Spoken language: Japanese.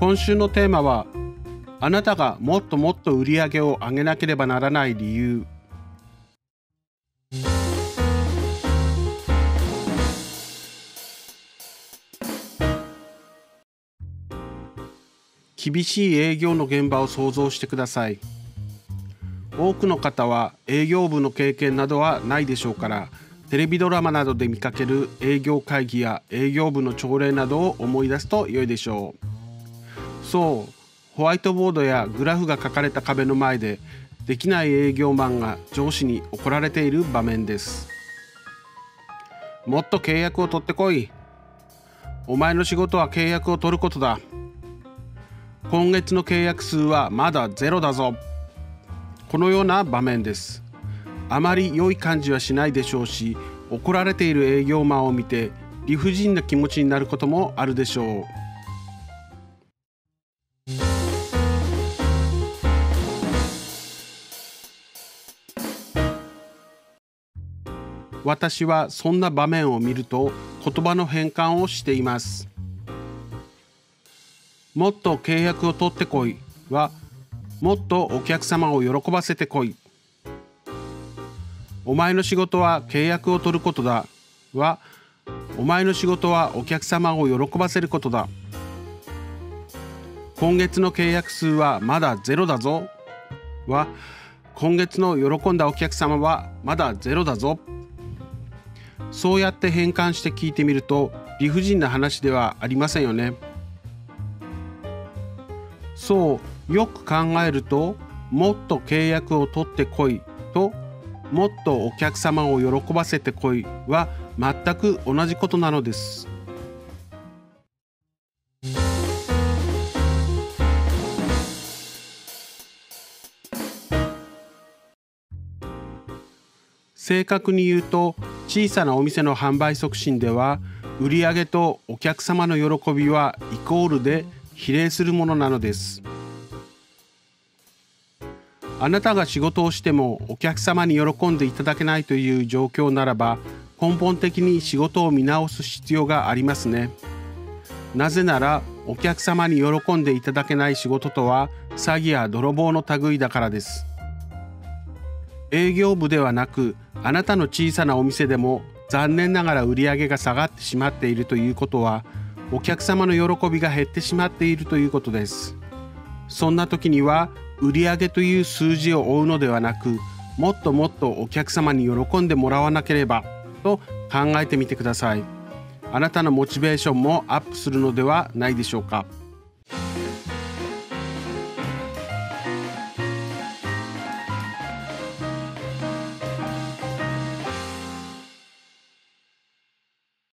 今週のテーマはあなたがもっともっと売り上げを上げなければならない理由。厳しい営業の現場を想像してください。多くの方は営業部の経験などはないでしょうからテレビドラマなどで見かける営業会議や営業部の朝礼などを思い出すと良いでしょう。そうホワイトボードやグラフが書かれた壁の前でできない営業マンが上司に怒られている場面です。もっと契約を取ってこい。お前の仕事は契約を取ることだ。今月の契約数はまだゼロだぞ。このような場面です。あまり良い感じはしないでしょうし怒られている営業マンを見て理不尽な気持ちになることもあるでしょう。私はそんな場面を見ると言葉の変換をしています。もっと契約を取ってこいはもっとお客様を喜ばせてこい。お前の仕事は契約を取ることだ。はお前の仕事はお客様を喜ばせることだ。今月の契約数はまだゼロだぞ。は今月の喜んだお客様はまだゼロだぞ。そうやって変換して聞いてみると理不尽な話ではありませんよね。そうよく考えるともっと契約を取ってこいともっとお客様を喜ばせてこいは全く同じことなのです。正確に言うと小さなお店の販売促進では売上とお客様の喜びはイコールで比例するものなのです。あなたが仕事をしてもお客様に喜んでいただけないという状況ならば根本的に仕事を見直す必要がありますね。なぜならお客様に喜んでいただけない仕事とは詐欺や泥棒の類だからです。営業部ではなくあなたの小さなお店でも残念ながら売り上げが下がってしまっているということはお客様の喜びが減ってしまっているということです。そんな時には売上という数字を追うのではなくもっともっとお客様に喜んでもらわなければと考えてみてくださいあなたのモチベーションもアップするのではないでしょうか